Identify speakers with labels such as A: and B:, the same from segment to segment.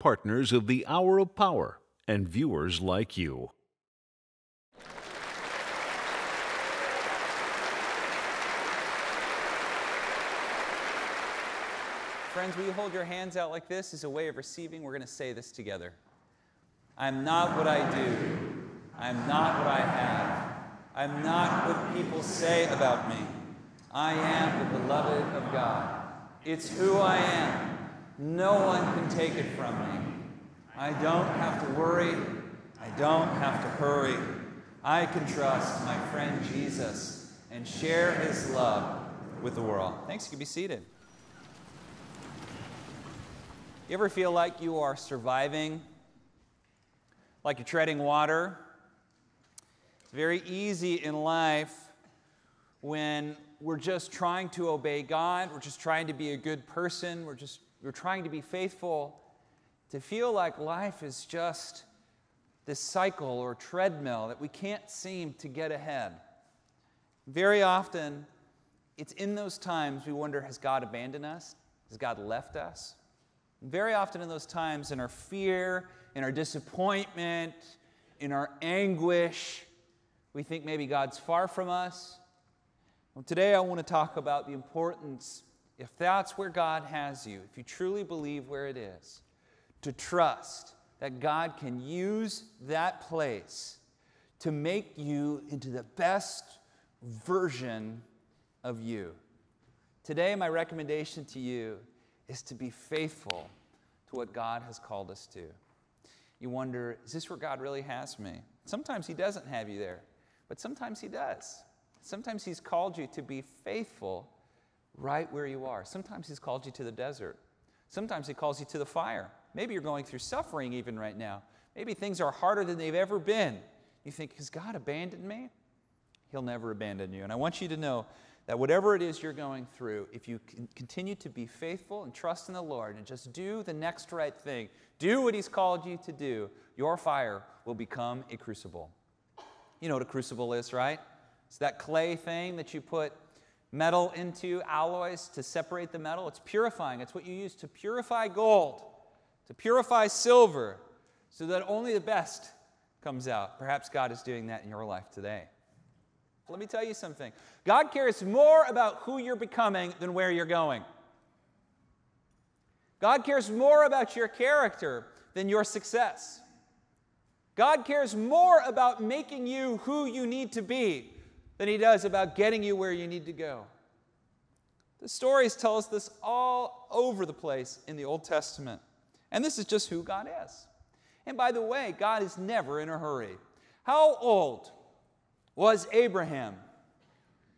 A: partners of the Hour of Power, and viewers like you.
B: Friends, will you hold your hands out like this as a way of receiving? We're going to say this together. I'm not what I do. I'm not what I have. I'm not what people say about me. I am the beloved of God. It's who I am. No one can take it from me. I don't have to worry. I don't have to hurry. I can trust my friend Jesus and share his love with the world. Thanks. You can be seated. You ever feel like you are surviving, like you're treading water? It's very easy in life when we're just trying to obey God, we're just trying to be a good person, we're just we're trying to be faithful, to feel like life is just this cycle or treadmill that we can't seem to get ahead. Very often, it's in those times we wonder has God abandoned us? Has God left us? Very often in those times, in our fear, in our disappointment, in our anguish, we think maybe God's far from us. Well, today I want to talk about the importance, if that's where God has you, if you truly believe where it is, to trust that God can use that place to make you into the best version of you. Today, my recommendation to you is to be faithful to what God has called us to. You wonder, is this where God really has me? Sometimes He doesn't have you there, but sometimes He does. Sometimes He's called you to be faithful right where you are. Sometimes He's called you to the desert. Sometimes He calls you to the fire. Maybe you're going through suffering even right now. Maybe things are harder than they've ever been. You think, has God abandoned me? He'll never abandon you. And I want you to know that whatever it is you're going through, if you continue to be faithful and trust in the Lord and just do the next right thing, do what He's called you to do, your fire will become a crucible. You know what a crucible is, right? It's that clay thing that you put metal into, alloys to separate the metal. It's purifying. It's what you use to purify gold, to purify silver, so that only the best comes out. Perhaps God is doing that in your life today. Let me tell you something God cares more about who you're becoming than where you're going. God cares more about your character than your success. God cares more about making you who you need to be than He does about getting you where you need to go. The stories tell us this all over the place in the Old Testament. And this is just who God is. And by the way, God is never in a hurry. How old was Abraham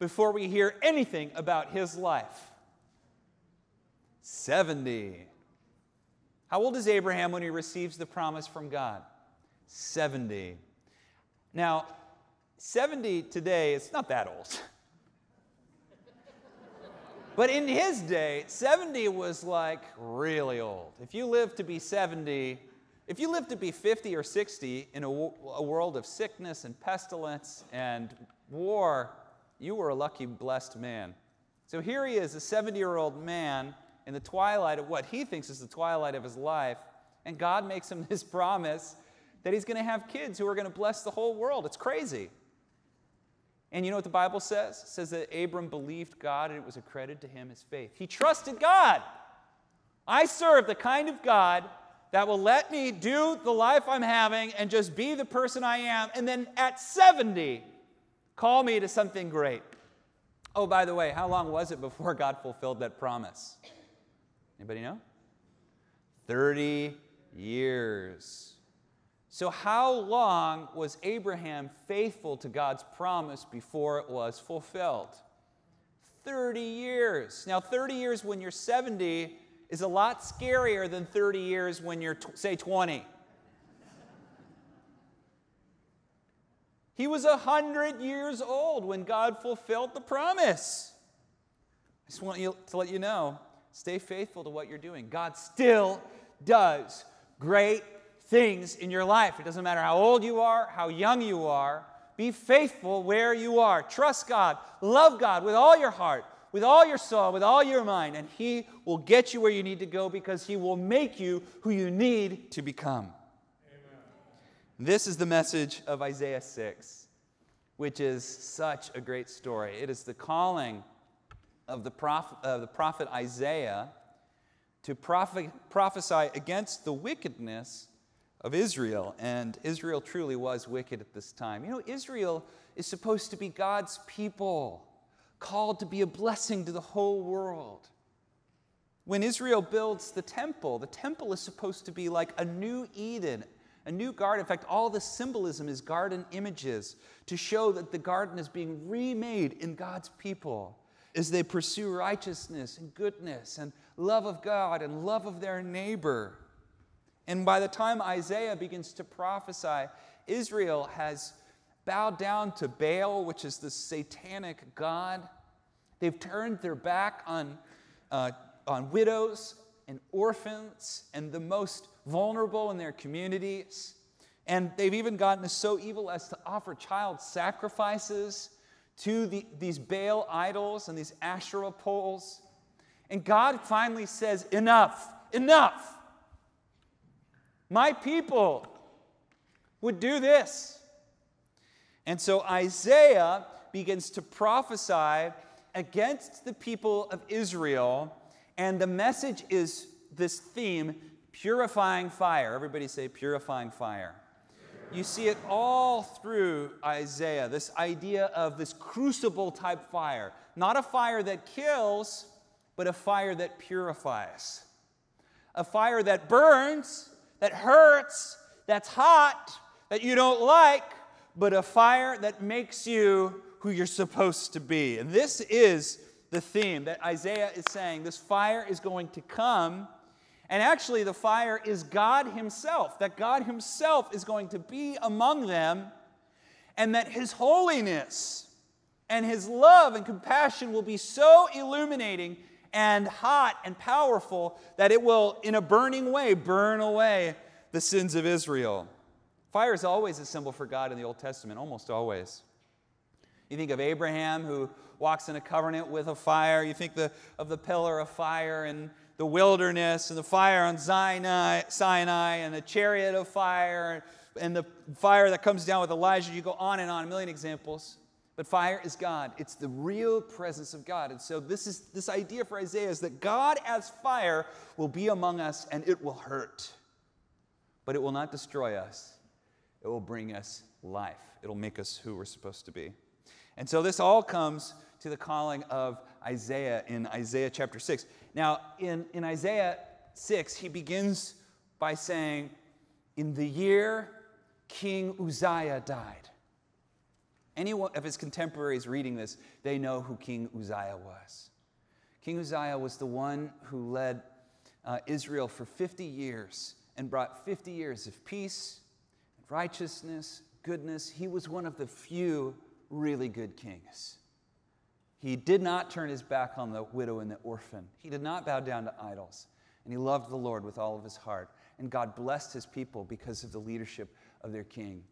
B: before we hear anything about his life? 70. How old is Abraham when he receives the promise from God? 70. Now, 70 today is not that old. but in his day, 70 was like really old. If you lived to be 70, if you live to be 50 or 60 in a, a world of sickness and pestilence and war, you were a lucky, blessed man. So here he is, a 70 year old man in the twilight of what he thinks is the twilight of his life, and God makes him this promise that he's going to have kids who are going to bless the whole world. It's crazy. And you know what the Bible says? It says that Abram believed God and it was accredited to him as faith. He trusted God. I serve the kind of God that will let me do the life I'm having and just be the person I am, and then at 70, call me to something great. Oh, by the way, how long was it before God fulfilled that promise? Anybody know? 30 years. So, how long was Abraham faithful to God's promise before it was fulfilled? 30 years. Now, 30 years when you're 70 is a lot scarier than 30 years when you're, say, 20. He was 100 years old when God fulfilled the promise. I just want you to let you know stay faithful to what you're doing. God still does great things in your life. It doesn't matter how old you are, how young you are. Be faithful where you are. Trust God. Love God with all your heart, with all your soul, with all your mind, and He will get you where you need to go because He will make you who you need to become. Amen. This is the message of Isaiah 6, which is such a great story. It is the calling of the prophet, the prophet Isaiah to prophet, prophesy against the wickedness of Israel. And Israel truly was wicked at this time. You know, Israel is supposed to be God's people, called to be a blessing to the whole world. When Israel builds the temple, the temple is supposed to be like a new Eden, a new garden. In fact, all the symbolism is garden images to show that the garden is being remade in God's people as they pursue righteousness and goodness and love of God and love of their neighbor. And by the time Isaiah begins to prophesy, Israel has bowed down to Baal, which is the satanic god. They've turned their back on, uh, on widows and orphans and the most vulnerable in their communities. And they've even gotten so evil as to offer child sacrifices to the, these Baal idols and these Asherah poles. And God finally says, Enough, enough. My people would do this. And so Isaiah begins to prophesy against the people of Israel, and the message is this theme purifying fire. Everybody say purifying fire. You see it all through Isaiah this idea of this crucible type fire. Not a fire that kills, but a fire that purifies. A fire that burns, that hurts, that's hot, that you don't like, but a fire that makes you who you're supposed to be. And this is the theme that Isaiah is saying. This fire is going to come and actually, the fire is God Himself, that God Himself is going to be among them, and that His holiness and His love and compassion will be so illuminating and hot and powerful that it will, in a burning way, burn away the sins of Israel. Fire is always a symbol for God in the Old Testament, almost always. You think of Abraham who walks in a covenant with a fire. You think the, of the pillar of fire and the wilderness and the fire on Sinai, Sinai and the chariot of fire and the fire that comes down with Elijah. You go on and on, a million examples. But fire is God. It's the real presence of God. And so this is this idea for Isaiah is that God as fire will be among us and it will hurt. But it will not destroy us. It will bring us life. It'll make us who we're supposed to be. And so this all comes to the calling of Isaiah in Isaiah chapter 6. Now, in, in Isaiah 6, he begins by saying, In the year King Uzziah died. Any of his contemporaries reading this, they know who King Uzziah was. King Uzziah was the one who led uh, Israel for 50 years and brought 50 years of peace, righteousness, goodness. He was one of the few really good kings. He did not turn his back on the widow and the orphan. He did not bow down to idols. And he loved the Lord with all of his heart. And God blessed his people because of the leadership of their king.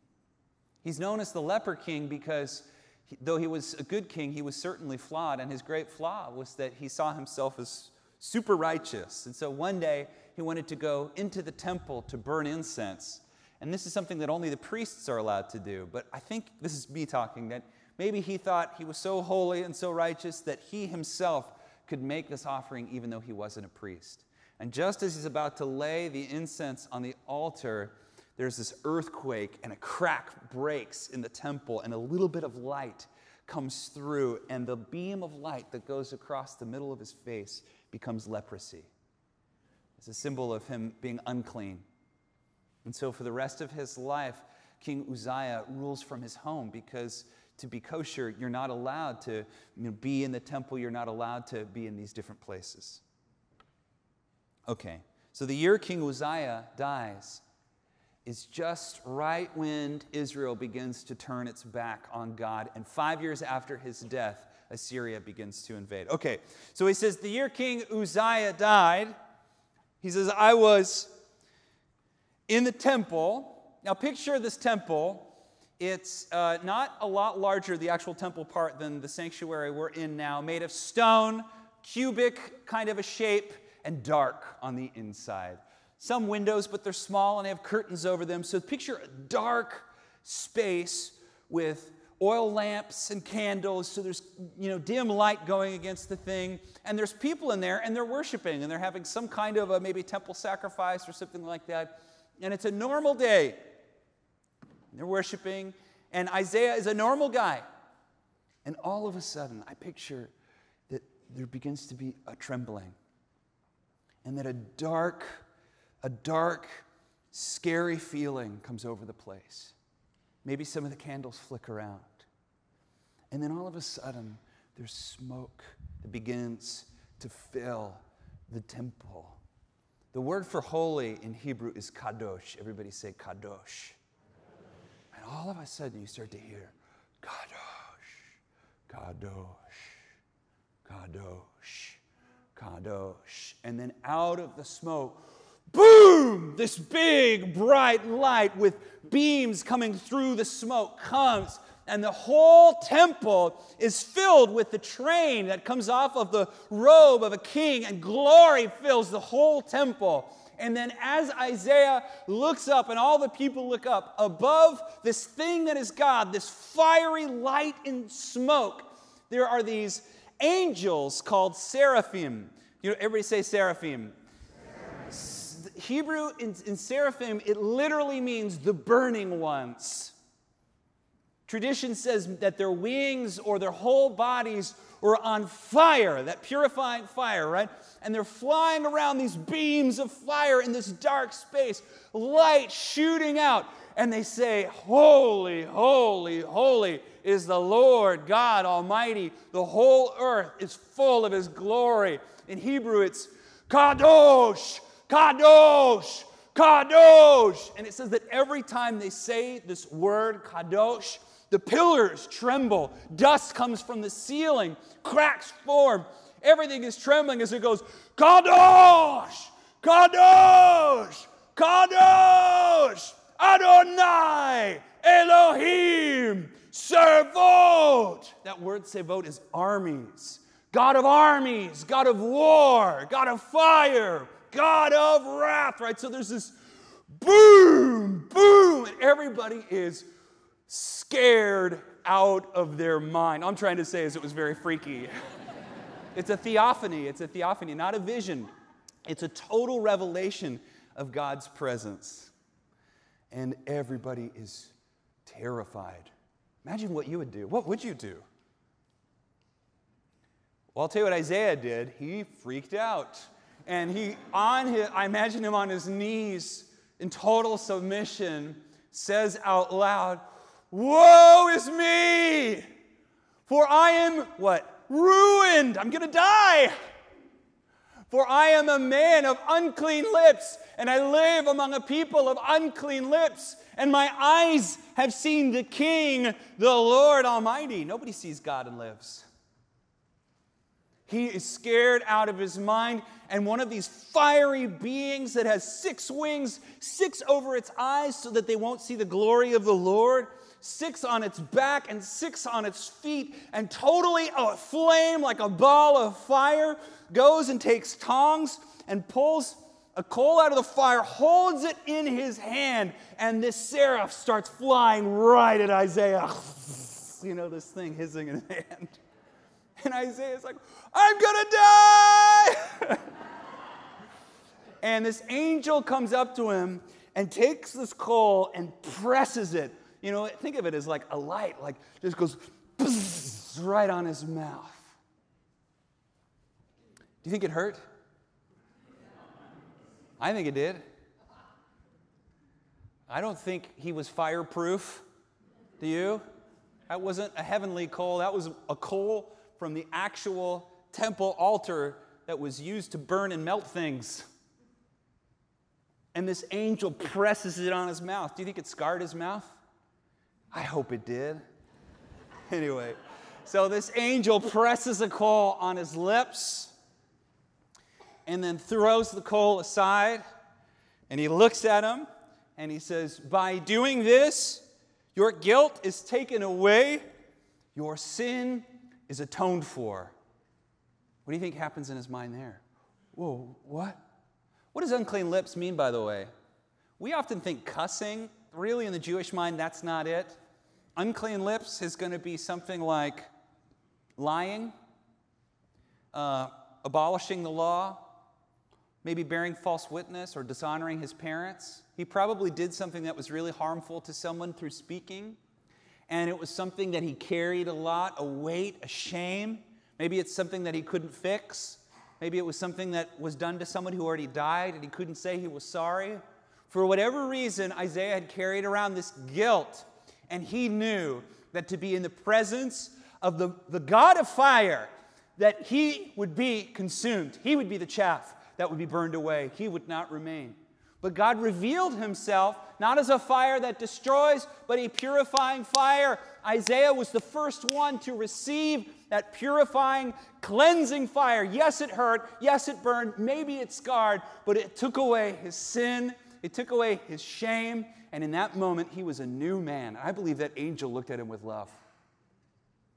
B: He's known as the leper king because he, though he was a good king, he was certainly flawed. And his great flaw was that he saw himself as super righteous. And so one day he wanted to go into the temple to burn incense. And this is something that only the priests are allowed to do. But I think this is me talking that Maybe he thought he was so holy and so righteous that he himself could make this offering even though he wasn't a priest. And just as he's about to lay the incense on the altar, there's this earthquake and a crack breaks in the temple, and a little bit of light comes through, and the beam of light that goes across the middle of his face becomes leprosy. It's a symbol of him being unclean. And so, for the rest of his life, King Uzziah rules from his home because to be kosher, you're not allowed to you know, be in the temple, you're not allowed to be in these different places. Okay, so the year King Uzziah dies is just right when Israel begins to turn its back on God. And five years after his death, Assyria begins to invade. Okay, so he says, The year King Uzziah died, he says, I was in the temple. Now, picture this temple It's uh, not a lot larger, the actual temple part, than the sanctuary we're in now, made of stone, cubic kind of a shape, and dark on the inside. Some windows, but they're small and they have curtains over them. So picture a dark space with oil lamps and candles. So there's you know dim light going against the thing. And there's people in there and they're worshiping and they're having some kind of a maybe temple sacrifice or something like that. And it's a normal day. They're worshiping. And isaiah is a normal guy. And all of a sudden i picture that there begins to be a trembling and that a dark a dark scary feeling comes over the place maybe some of the candles flicker out and then all of a sudden, there's smoke that begins to fill the temple. The word for holy in Hebrew is kadosh. Everybody say kadosh. And all of a sudden, you start to hear kadosh, kadosh, kadosh, kadosh. And then out of the smoke, boom, this big bright light with beams coming through the smoke comes and the whole temple is filled with the train that comes off of the robe of a king, and glory fills the whole temple. And then, as Isaiah looks up and all the people look up, above this thing that is God, this fiery light and smoke, there are these angels called seraphim. You know, everybody say seraphim. Hebrew in, in seraphim, it literally means the burning ones. Tradition says that their wings or their whole bodies were on fire, that purifying fire, right? And they're flying around these beams of fire in this dark space, light shooting out. And they say, Holy, holy, holy is the Lord God Almighty. The whole earth is full of His glory. In Hebrew, it's Kadosh, Kadosh, Kadosh. And it says that every time they say this word, Kadosh, the pillars tremble. Dust comes from the ceiling. Cracks form. Everything is trembling as it goes, Kadosh! Kadosh! Kadosh! Adonai! Elohim! Tzevot! That word Tzevot is armies. God of armies, God of war, God of fire, God of wrath, right? So there's this boom, boom, and everybody is scared out of their mind. I'm trying to say is it was very freaky. it's a theophany, it's a theophany, not a vision. It's a total revelation of God's presence. And everybody is terrified. Imagine what you would do. What would you do? Well, I'll tell you what Isaiah did. He freaked out. And he, on his, I imagine him on his knees in total submission, says out loud, Woe is me! For I am what? Ruined. I'm to die. For I am a man of unclean lips, and I live among a people of unclean lips, and my eyes have seen the King, the Lord Almighty. Nobody sees God and lives. He is scared out of his mind, and one of these fiery beings that has six wings, six over its eyes so that they won't see the glory of the Lord, six on its back and six on its feet, and totally aflame like a ball of fire, goes and takes tongs and pulls a coal out of the fire, holds it in his hand, and this seraph starts flying right at Isaiah. You know, this thing hissing in his hand. And Isaiah's like, I'm gonna die! and this angel comes up to him and takes this coal and presses it you know, think of it as like a light, like just goes right on his mouth. Do you think it hurt? I think it did. I don't think he was fireproof. Do you? That wasn't a heavenly coal, that was a coal from the actual temple altar that was used to burn and melt things. And this angel presses it on his mouth. Do you think it scarred his mouth? I hope it did. Anyway, so this angel presses a coal on his lips and then throws the coal aside. And he looks at him and he says, By doing this, Your guilt is taken away, your sin is atoned for. What do you think happens in his mind there? Whoa, what? What does unclean lips mean, by the way? We often think cussing. Really, in the Jewish mind, that's not it. Unclean lips is going to be something like lying, uh, abolishing the law, maybe bearing false witness or dishonoring his parents. He probably did something that was really harmful to someone through speaking. And it was something that he carried a lot, a weight, a shame. Maybe it's something that he couldn't fix. Maybe it was something that was done to someone who already died and he couldn't say he was sorry. For whatever reason, Isaiah had carried around this guilt, and he knew that to be in the presence of the, the God of fire, that he would be consumed. He would be the chaff that would be burned away. He would not remain. But God revealed himself not as a fire that destroys, but a purifying fire. Isaiah was the first one to receive that purifying, cleansing fire. Yes, it hurt. Yes, it burned. Maybe it scarred, but it took away his sin. It took away his shame. And in that moment, he was a new man. I believe that angel looked at him with love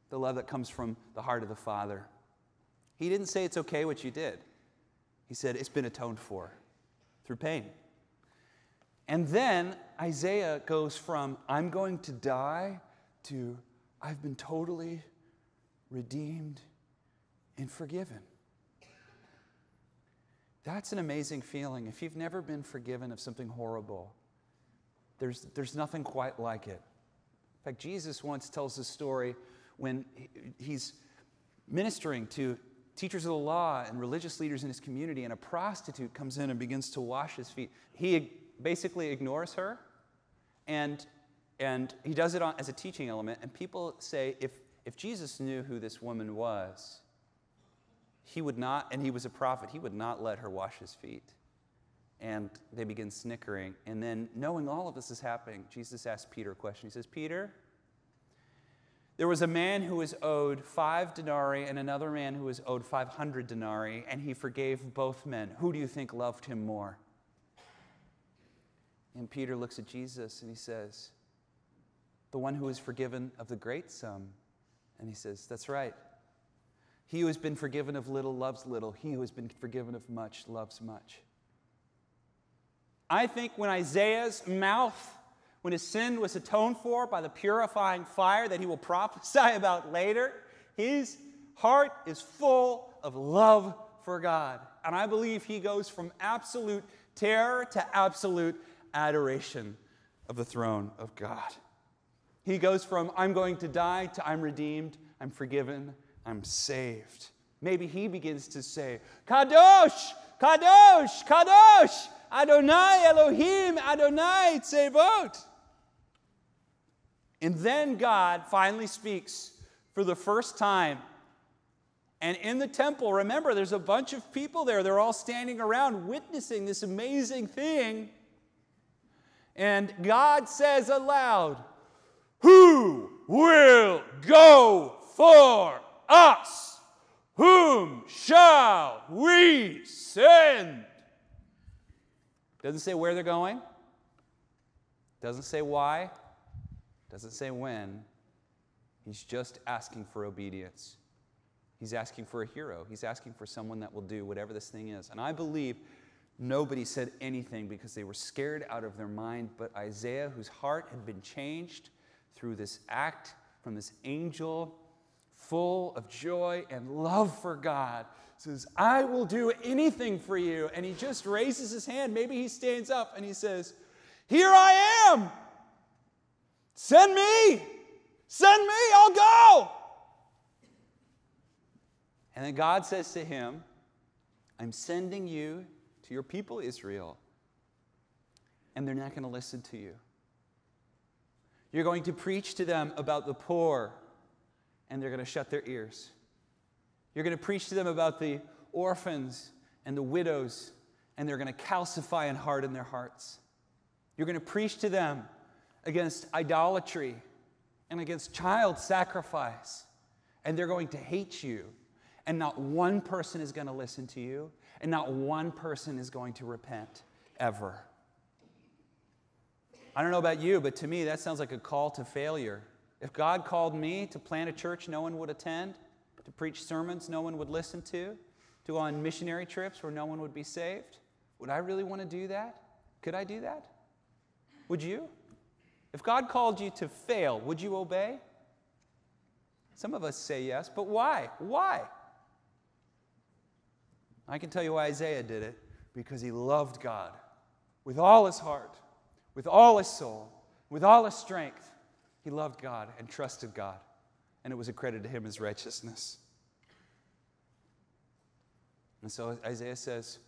B: the love that comes from the heart of the Father. He didn't say it's okay what you did, he said it's been atoned for through pain. And then Isaiah goes from, I'm going to die, to, I've been totally redeemed and forgiven. That's an amazing feeling. If you've never been forgiven of something horrible, there's, there's nothing quite like it. In fact, Jesus once tells a story when he's ministering to teachers of the law and religious leaders in his community, and a prostitute comes in and begins to wash his feet. He basically ignores her, and, and he does it on, as a teaching element. And people say if, if Jesus knew who this woman was, he would not, and he was a prophet, he would not let her wash his feet. And they begin snickering. And then, knowing all of this is happening, Jesus asks Peter a question. He says, Peter, there was a man who was owed five denarii and another man who was owed 500 denarii, and he forgave both men. Who do you think loved him more? And Peter looks at Jesus and he says, The one who is forgiven of the great sum. And he says, That's right. He who has been forgiven of little loves little. He who has been forgiven of much loves much. I think when Isaiah's mouth when his sin was atoned for by the purifying fire that he will prophesy about later, his heart is full of love for God. And I believe he goes from absolute terror to absolute adoration of the throne of God. He goes from I'm going to die to I'm redeemed, I'm forgiven, I'm saved. Maybe he begins to say, Kadosh, Kadosh, Kadosh, Adonai Elohim, Adonai Tzevot. And then God finally speaks for the first time. And in the temple, remember, there's a bunch of people there. They're all standing around witnessing this amazing thing. And God says aloud, Who will go for us? Whom shall we send? Doesn't say where they're going, doesn't say why, doesn't say when. He's just asking for obedience. He's asking for a hero. He's asking for someone that will do whatever this thing is. And I believe nobody said anything because they were scared out of their mind, but Isaiah, whose heart had been changed through this act from this angel full of joy and love for God, says, I will do anything for you. And he just raises his hand. Maybe he stands up and he says, Here I am. Send me! Send me! I'll go! And then God says to him, I'm sending you to your people Israel, and they're not going to listen to you. You're going to preach to them about the poor, and they're going to shut their ears. You're going to preach to them about the orphans and the widows, and they're going to calcify and harden their hearts. You're going to preach to them against idolatry and against child sacrifice. And they're going to hate you. And not one person is going to listen to you. And not one person is going to repent ever. I don't know about you, but to me, that sounds like a call to failure. If God called me to plant a church no one would attend, to preach sermons no one would listen to, to go on missionary trips where no one would be saved, would I really want to do that? Could I do that? Would you? If God called you to fail, would you obey? Some of us say yes, but why? Why? I can tell you why Isaiah did it because he loved God with all his heart, with all his soul, with all his strength. He loved God and trusted God, and it was accredited to him as righteousness. And so Isaiah says,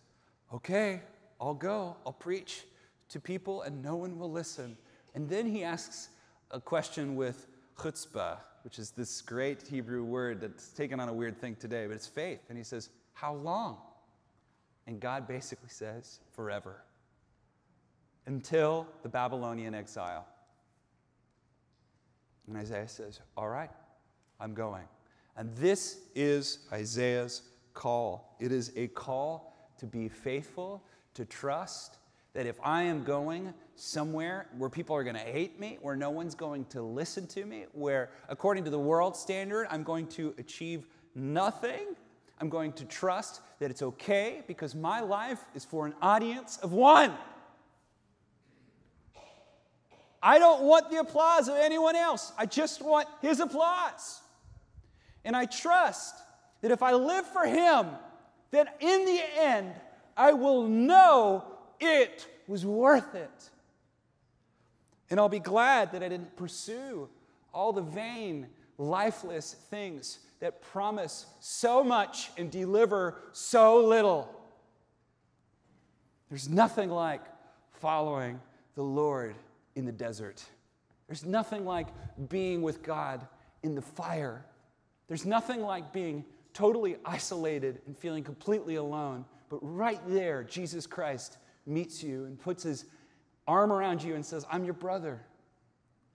B: Okay, I'll go, I'll preach to people, and no one will listen. And then he asks a question with chutzpah, which is this great Hebrew word that's taken on a weird thing today, but it's faith. And he says, How long? And God basically says, Forever. Until the Babylonian exile. And Isaiah says, All right, I'm going. And this is Isaiah's call. It is a call to be faithful, to trust that if I am going somewhere where people are going to hate me, where no one's going to listen to me, where according to the world standard, I'm going to achieve nothing, I'm going to trust that it's okay because my life is for an audience of one. I don't want the applause of anyone else. I just want his applause. And I trust that if I live for him, that in the end, I will know it was worth it. And I'll be glad that I didn't pursue all the vain, lifeless things that promise so much and deliver so little. There's nothing like following the Lord in the desert. There's nothing like being with God in the fire. There's nothing like being totally isolated and feeling completely alone. But right there, Jesus Christ meets you and puts his arm around you and says, I'm your brother.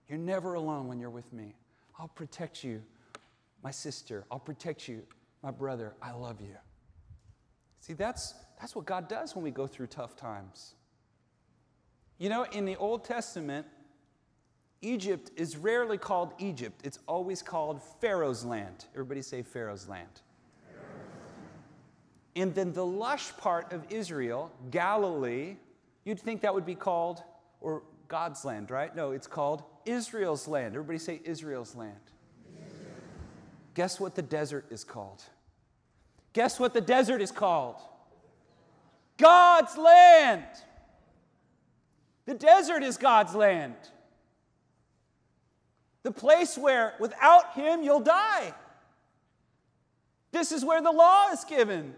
B: You're never alone when you're with me. I'll protect you, my sister. I'll protect you, my brother. I love you. See, that's, that's what God does when we go through tough times. You know, in the Old Testament, Egypt is rarely called Egypt, it's always called Pharaoh's land. Everybody say Pharaoh's land. And then the lush part of Israel, Galilee, you'd think that would be called, or God's land, right? No, it's called Israel's land. Everybody say Israel's land. Guess what the desert is called? Guess what the desert is called? God's land. The desert is God's land. The place where without Him you'll die. This is where the law is given.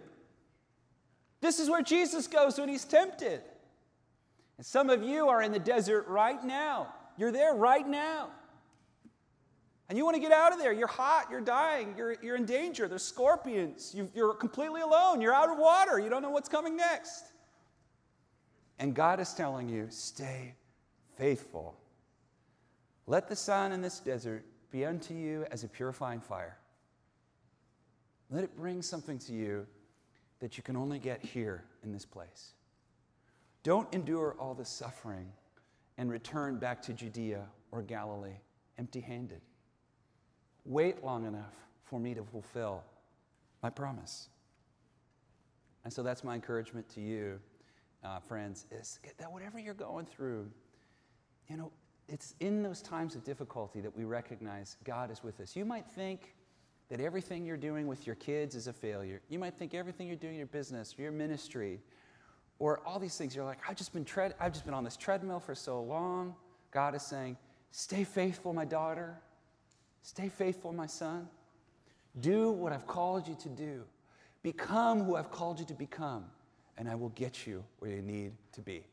B: This is where Jesus goes when he's tempted. And some of you are in the desert right now. You're there right now. And you want to get out of there. You're hot. You're dying. You're, you're in danger. There's scorpions. you you're completely alone. You're out of water. You don't know what's coming next. And God is telling you stay faithful. Let the sun in this desert be unto you as a purifying fire. Let it bring something to you that you can only get here in this place. Don't endure all the suffering and return back to Judea or Galilee empty handed. Wait long enough for me to fulfill my promise. And so that's my encouragement to you, uh, friends, is that whatever you're going through, you know, it's in those times of difficulty that we recognize God is with us. You might think, that everything you're doing with your kids is a failure. You might think everything you're doing in your business or your ministry or all these things, you're like, I've just been tread- I've just been on this treadmill for so long. God is saying, Stay faithful, my daughter. Stay faithful, my son. Do what I've called you to do. Become who I've called you to become, and I will get you where you need to be.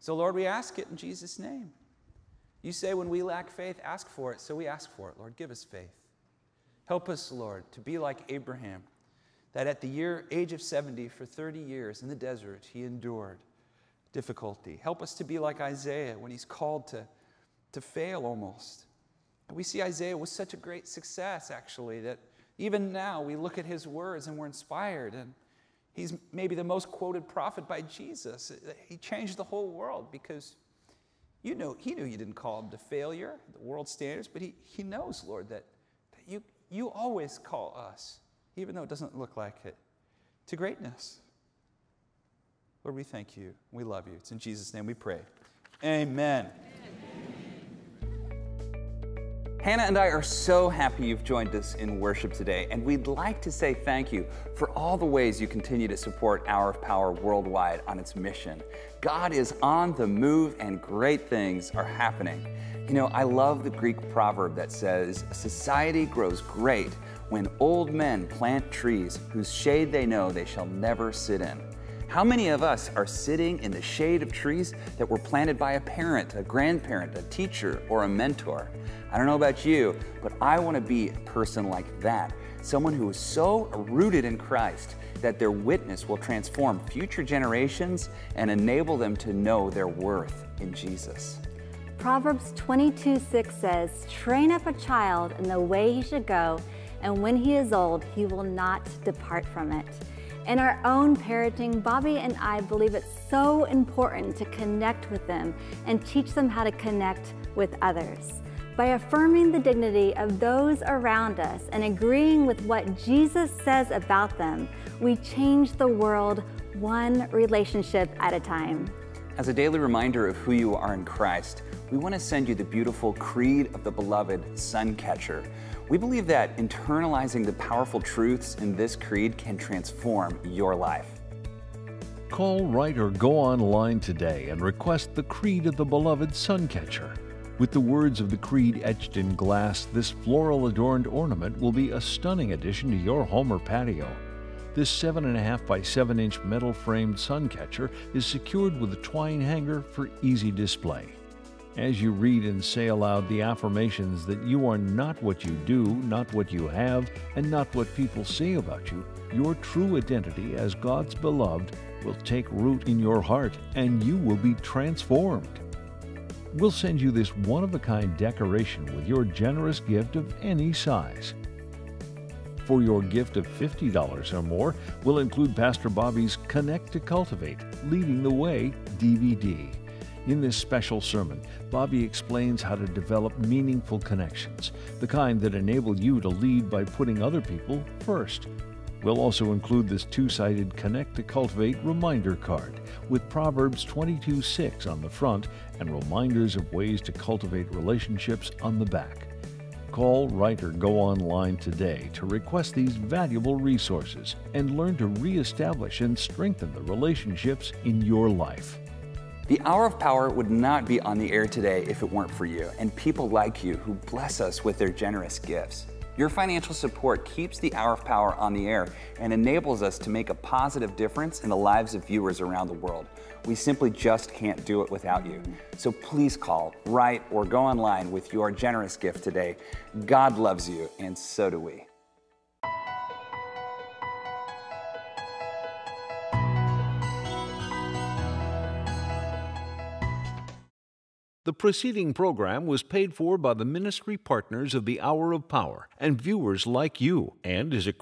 B: So, Lord, we ask it in Jesus' name. You say when we lack faith, ask for it. So we ask for it. Lord, give us faith. Help us, Lord, to be like Abraham, that at the year, age of 70, for 30 years in the desert, he endured difficulty. Help us to be like Isaiah when he's called to, to fail almost. We see Isaiah was such a great success, actually, that even now we look at his words and we're inspired. And he's maybe the most quoted prophet by Jesus. He changed the whole world because You know, he knew you didn't call him to failure, the world standards, but he, he knows, Lord, that, that you, you always call us, even though it doesn't look like it, to greatness. Lord, we thank you. We love you. It's in Jesus' name we pray. Amen. Hannah and I are so happy you've joined us in worship today, and we'd like to say thank you for all the ways you continue to support Hour of Power worldwide on its mission. God is on the move, and great things are happening. You know, I love the Greek proverb that says, Society grows great when old men plant trees whose shade they know they shall never sit in. How many of us are sitting in the shade of trees that were planted by a parent, a grandparent, a teacher, or a mentor? I don't know about you, but I want to be a person like that. Someone who is so rooted in Christ that their witness will transform future generations and enable them to know their worth in Jesus.
C: Proverbs 22 6 says, Train up a child in the way he should go, and when he is old, he will not depart from it. In our own parenting, Bobby and I believe it's so important to connect with them and teach them how to connect with others. By affirming the dignity of those around us and agreeing with what Jesus says about them, we change the world one relationship at a time.
B: As a daily reminder of who you are in Christ, we want to send you the beautiful Creed of the Beloved Suncatcher. We believe that internalizing the powerful truths in this creed can transform your life.
A: Call, write, or go online today and request the Creed of the Beloved Suncatcher. With the words of the creed etched in glass, this floral adorned ornament will be a stunning addition to your home or patio. This 7.5 by 7 inch metal framed suncatcher is secured with a twine hanger for easy display. As you read and say aloud the affirmations that you are not what you do, not what you have, and not what people say about you, your true identity as God's beloved will take root in your heart and you will be transformed. We'll send you this one of a kind decoration with your generous gift of any size. For your gift of $50 or more, we'll include Pastor Bobby's Connect to Cultivate Leading the Way DVD. In this special sermon, Bobby explains how to develop meaningful connections, the kind that enable you to lead by putting other people first. We'll also include this two sided Connect to Cultivate reminder card with Proverbs 22 6 on the front and reminders of ways to cultivate relationships on the back. Call, write, or go online today to request these valuable resources and learn to reestablish and strengthen the relationships in your life.
B: The Hour of Power would not be on the air today if it weren't for you and people like you who bless us with their generous gifts. Your financial support keeps the Hour of Power on the air and enables us to make a positive difference in the lives of viewers around the world. We simply just can't do it without you. So please call, write, or go online with your generous gift today. God loves you, and so do we.
A: The preceding program was paid for by the ministry partners of the Hour of Power and viewers like you and is a